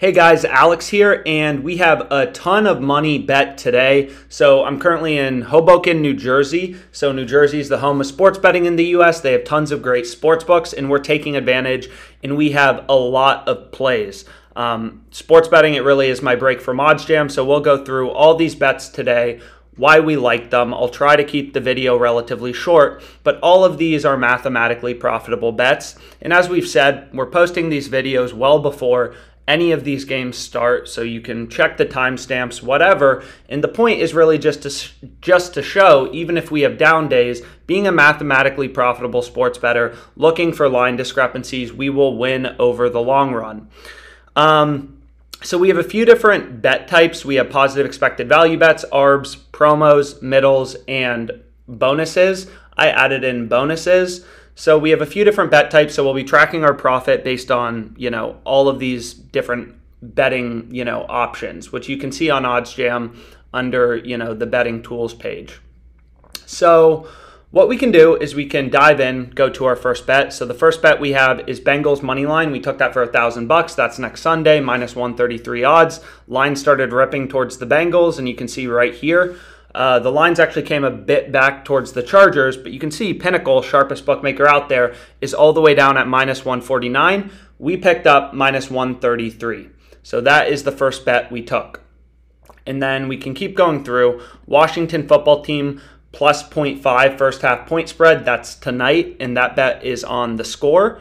Hey guys, Alex here, and we have a ton of money bet today. So I'm currently in Hoboken, New Jersey. So New Jersey is the home of sports betting in the US. They have tons of great sports books, and we're taking advantage, and we have a lot of plays. Um, sports betting, it really is my break from OddsJam. So we'll go through all these bets today why we like them. I'll try to keep the video relatively short, but all of these are mathematically profitable bets. And as we've said, we're posting these videos well before any of these games start so you can check the timestamps whatever. And the point is really just to just to show even if we have down days being a mathematically profitable sports bettor looking for line discrepancies we will win over the long run. Um, so we have a few different bet types. We have positive expected value bets arbs promos middles and bonuses. I added in bonuses so we have a few different bet types. So we'll be tracking our profit based on, you know, all of these different betting, you know, options, which you can see on OddsJam under, you know, the betting tools page. So what we can do is we can dive in, go to our first bet. So the first bet we have is Bengals money line. We took that for a thousand bucks. That's next Sunday, minus 133 odds. Line started ripping towards the Bengals, and you can see right here. Uh, the lines actually came a bit back towards the Chargers, but you can see Pinnacle, sharpest bookmaker out there, is all the way down at minus 149. We picked up minus 133. So that is the first bet we took. And then we can keep going through. Washington football team plus 0.5 first half point spread. That's tonight, and that bet is on the score.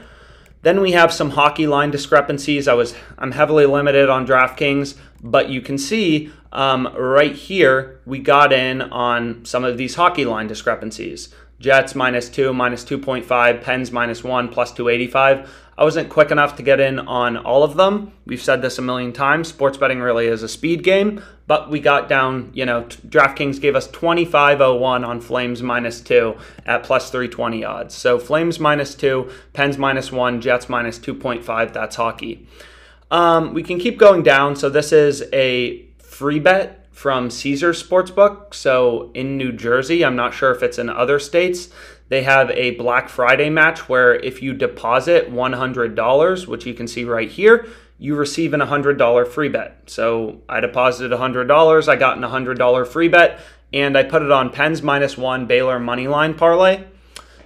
Then we have some hockey line discrepancies. I was I'm heavily limited on DraftKings, but you can see um, right here we got in on some of these hockey line discrepancies. Jets minus two, minus 2.5, Pens minus one, plus 285. I wasn't quick enough to get in on all of them. We've said this a million times. Sports betting really is a speed game, but we got down, you know, DraftKings gave us 2501 on Flames minus two at plus 320 odds. So Flames minus two, Pens minus one, Jets minus 2.5. That's hockey. Um, we can keep going down. So this is a free bet from Caesar Sportsbook. So in New Jersey, I'm not sure if it's in other states. They have a Black Friday match where if you deposit $100, which you can see right here, you receive an $100 free bet. So I deposited $100, I got an $100 free bet, and I put it on Pens minus one Baylor money line parlay.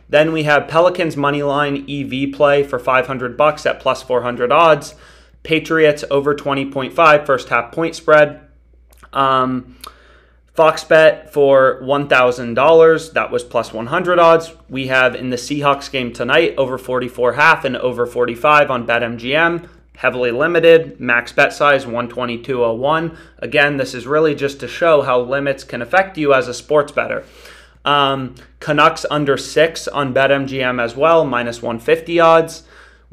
Then we have Pelicans money line EV play for 500 bucks at plus 400 odds. Patriots over 20.5 first half point spread. Um, Fox bet for $1,000. That was plus 100 odds. We have in the Seahawks game tonight over 44 half and over 45 on BetMGM. Heavily limited, max bet size 122.01. Again, this is really just to show how limits can affect you as a sports better. Um, Canucks under six on BetMGM as well, minus 150 odds.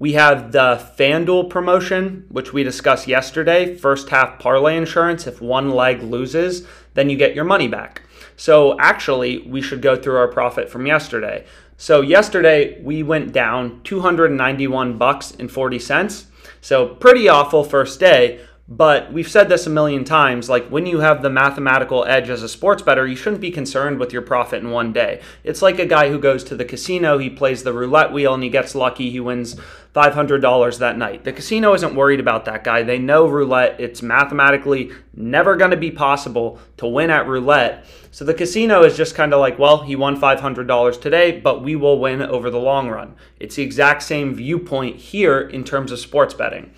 We have the FanDuel promotion, which we discussed yesterday. First half parlay insurance. If one leg loses, then you get your money back. So actually, we should go through our profit from yesterday. So yesterday we went down 291 bucks and 40 cents. So pretty awful first day, but we've said this a million times like when you have the mathematical edge as a sports bettor, you shouldn't be concerned with your profit in one day. It's like a guy who goes to the casino, he plays the roulette wheel and he gets lucky, he wins $500 that night. The casino isn't worried about that guy. They know roulette, it's mathematically never going to be possible to win at roulette. So the casino is just kind of like, well, he won $500 today, but we will win over the long run. It's the exact same viewpoint here in terms of sports betting.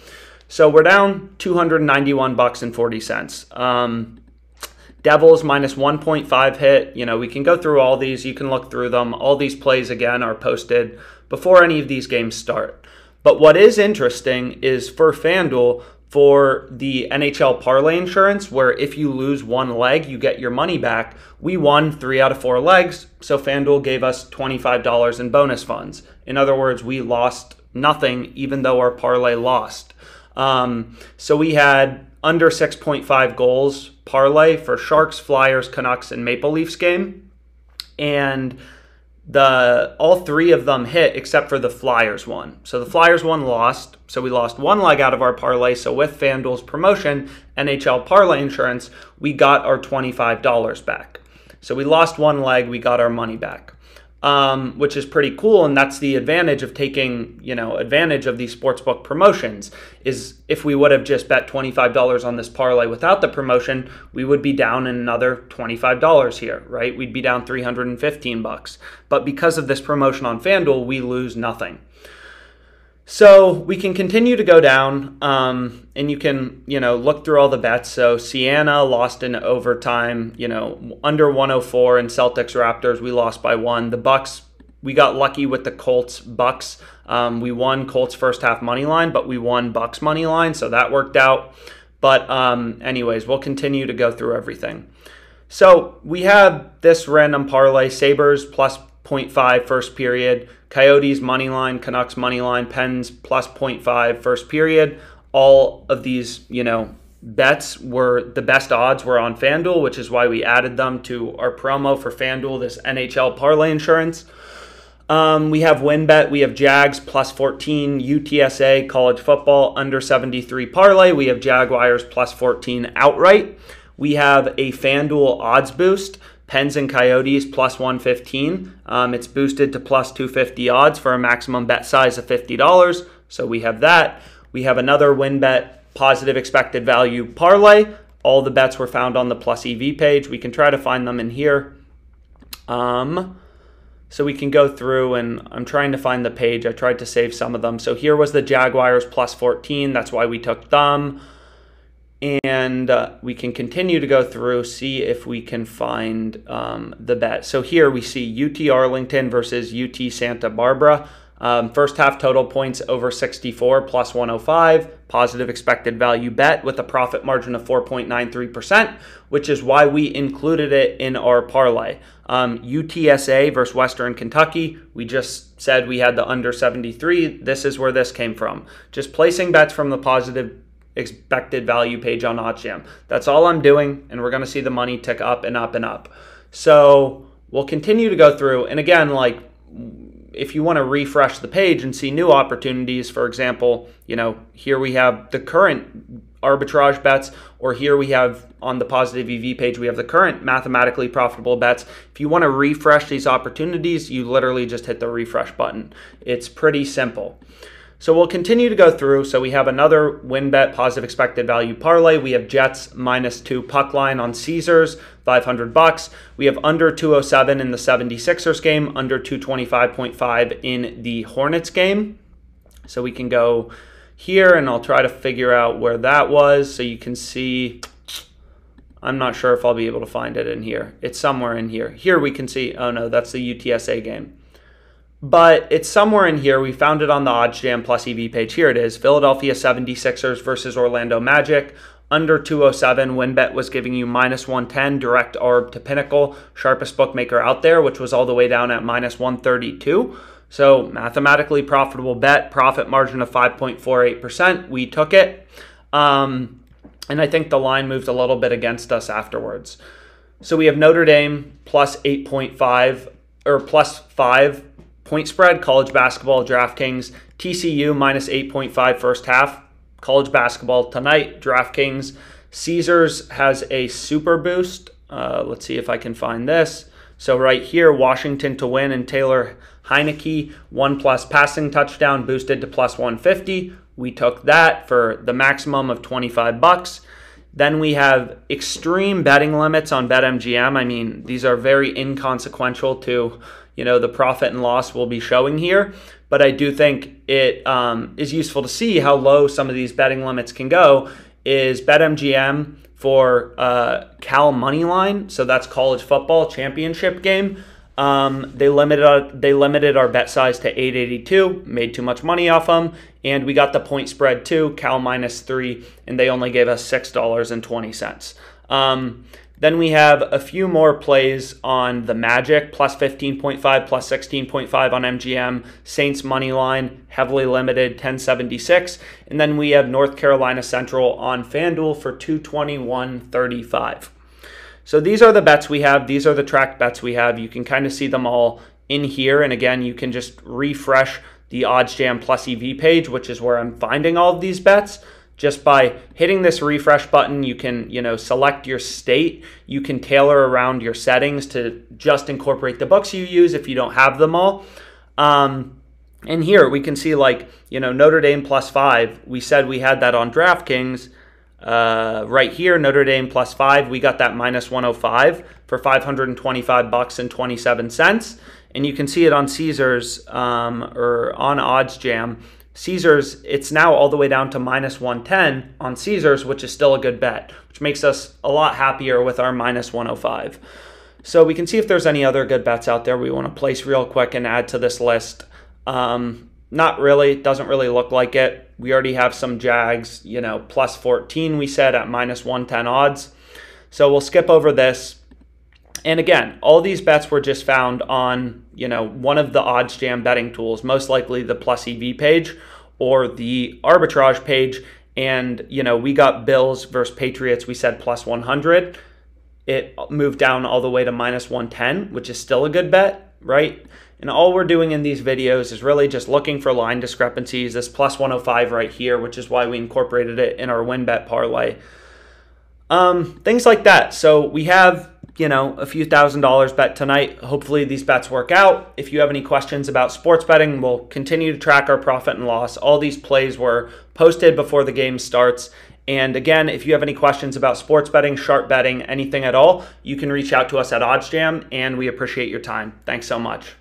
So we're down 291 bucks and 40 cents. Um, Devils minus 1.5 hit. You know, we can go through all these. You can look through them. All these plays again are posted before any of these games start. But what is interesting is for FanDuel, for the NHL parlay insurance, where if you lose one leg, you get your money back. We won three out of four legs, so FanDuel gave us $25 in bonus funds. In other words, we lost nothing, even though our parlay lost. Um, so we had under 6.5 goals parlay for Sharks, Flyers, Canucks, and Maple Leafs game. And the all three of them hit except for the Flyers one. So the Flyers one lost. So we lost one leg out of our parlay. So with FanDuel's promotion, NHL parlay insurance, we got our $25 back. So we lost one leg, we got our money back. Um, which is pretty cool. And that's the advantage of taking, you know, advantage of these sportsbook promotions. Is if we would have just bet twenty five dollars on this parlay without the promotion, we would be down another twenty five dollars here, right? We'd be down three hundred and fifteen bucks. But because of this promotion on FanDuel, we lose nothing. So we can continue to go down, um, and you can, you know, look through all the bets. So Siena lost in overtime, you know, under 104, and Celtics Raptors we lost by one. The Bucks we got lucky with the Colts Bucks. Um, we won Colts first half money line, but we won Bucks money line, so that worked out. But um, anyways, we'll continue to go through everything. So we have this random parlay: Sabres plus 0.5 first period. Coyotes money line, Canucks money line, Pens plus 0.5 first period. All of these, you know, bets were the best odds were on FanDuel, which is why we added them to our promo for FanDuel, this NHL parlay insurance. Um, we have WynnBET, we have Jags plus 14, UTSA college football under 73 parlay. We have Jaguars plus 14 outright. We have a FanDuel odds boost. Pens and Coyotes plus 115. Um, it's boosted to plus 250 odds for a maximum bet size of $50. So we have that. We have another WynnBET positive expected value parlay. All the bets were found on the plus EV page. We can try to find them in here. Um, so we can go through and I'm trying to find the page. I tried to save some of them. So here was the Jaguars plus 14. That's why we took them and uh, we can continue to go through, see if we can find um, the bet. So here we see UT Arlington versus UT Santa Barbara. Um, first half total points over 64 plus 105, positive expected value bet with a profit margin of 4.93%, which is why we included it in our parlay. Um, UTSA versus Western Kentucky, we just said we had the under 73. This is where this came from. Just placing bets from the positive expected value page on OddsJam. That's all I'm doing, and we're going to see the money tick up and up and up. So we'll continue to go through. And again, like if you want to refresh the page and see new opportunities, for example, you know, here we have the current arbitrage bets, or here we have on the positive EV page, we have the current mathematically profitable bets. If you want to refresh these opportunities, you literally just hit the refresh button. It's pretty simple. So we'll continue to go through. So we have another WynnBET positive expected value parlay. We have Jets minus two puck line on Caesars, 500 bucks. We have under 207 in the 76ers game, under 225.5 in the Hornets game. So we can go here and I'll try to figure out where that was so you can see. I'm not sure if I'll be able to find it in here. It's somewhere in here. Here we can see, oh no, that's the UTSA game but it's somewhere in here. We found it on the OddsJam plus EV page. Here it is Philadelphia 76ers versus Orlando Magic. Under 207, WynnBET was giving you minus 110 direct arb to Pinnacle, sharpest bookmaker out there, which was all the way down at minus 132. So, mathematically profitable bet, profit margin of 5.48%. We took it. Um, and I think the line moved a little bit against us afterwards. So, we have Notre Dame plus 8.5 or plus 5 Point spread, college basketball, DraftKings. TCU minus 8.5 first half. College basketball tonight, DraftKings. Caesars has a super boost. Uh, let's see if I can find this. So right here, Washington to win and Taylor Heinicke, one plus passing touchdown boosted to plus 150. We took that for the maximum of 25 bucks. Then we have extreme betting limits on BetMGM. I mean, these are very inconsequential to you know the profit and loss will be showing here. But I do think it um, is useful to see how low some of these betting limits can go. Is BetMGM for uh, Cal money line? So that's college football championship game. Um, they limited our, they limited our bet size to 882, made too much money off them, and we got the point spread too, Cal minus three, and they only gave us six dollars and twenty cents. Um, then we have a few more plays on the Magic, plus 15.5, plus 16.5 on MGM. Saints money line, heavily limited, 1076. And then we have North Carolina Central on FanDuel for 221.35. So these are the bets we have. These are the track bets we have. You can kind of see them all in here. And again, you can just refresh the OddsJam plus EV page, which is where I'm finding all of these bets just by hitting this refresh button you can you know select your state. You can tailor around your settings to just incorporate the books you use if you don't have them all. Um, and here we can see like you know notre dame plus five. We said we had that on draftkings. Uh, right here notre dame plus five we got that minus 105 for 525 bucks and 27 cents. And you can see it on caesars um, or on OddsJam Caesars, it's now all the way down to minus 110 on Caesars, which is still a good bet, which makes us a lot happier with our minus 105. So we can see if there's any other good bets out there we want to place real quick and add to this list. Um, not really, doesn't really look like it. We already have some Jags, you know, plus 14 we said at minus 110 odds. So we'll skip over this. And again, all these bets were just found on, you know, one of the OddsJam betting tools, most likely the plus EV page or the arbitrage page. And, you know, we got Bills versus Patriots, we said plus 100. It moved down all the way to minus 110, which is still a good bet, right? And all we're doing in these videos is really just looking for line discrepancies. This plus 105 right here, which is why we incorporated it in our WynnBET parlay. Um, things like that. So we have you know, a few thousand dollars bet tonight. Hopefully these bets work out. If you have any questions about sports betting, we'll continue to track our profit and loss. All these plays were posted before the game starts. And again, if you have any questions about sports betting, sharp betting, anything at all, you can reach out to us at OddsJam, and we appreciate your time. Thanks so much.